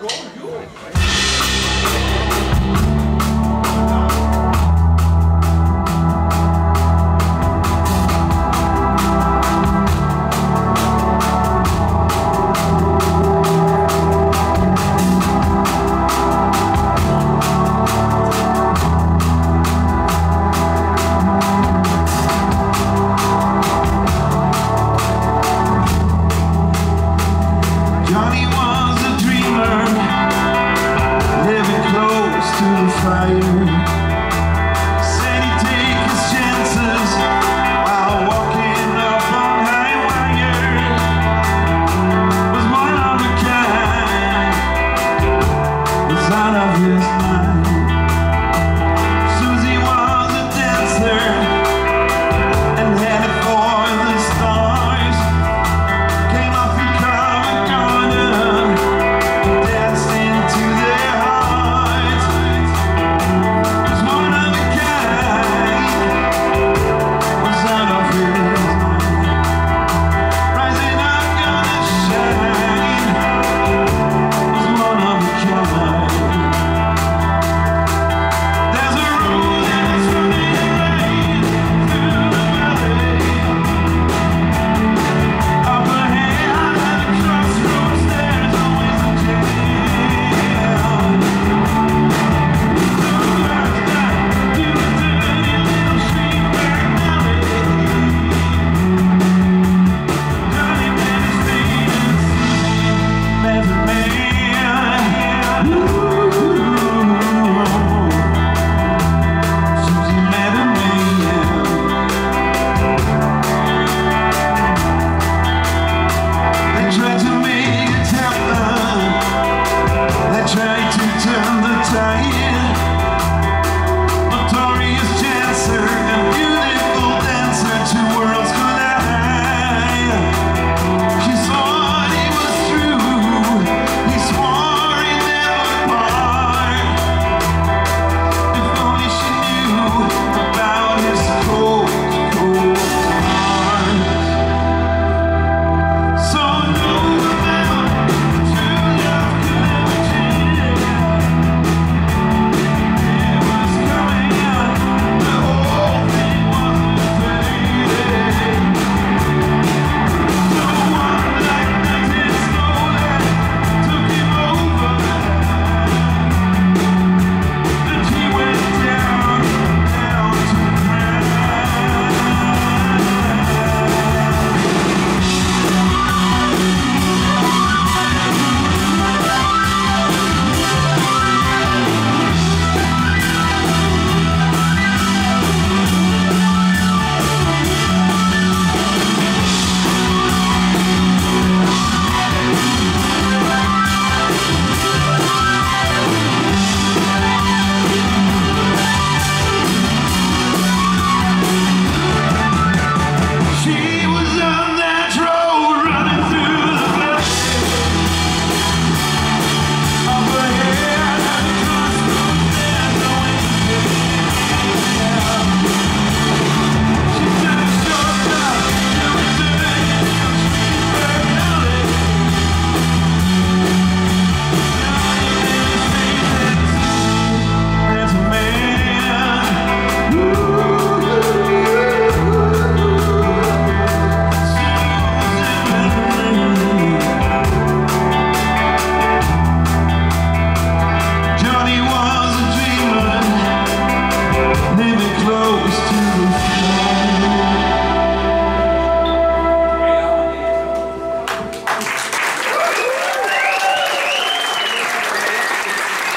gol, viu? Of happen. To turn the tide.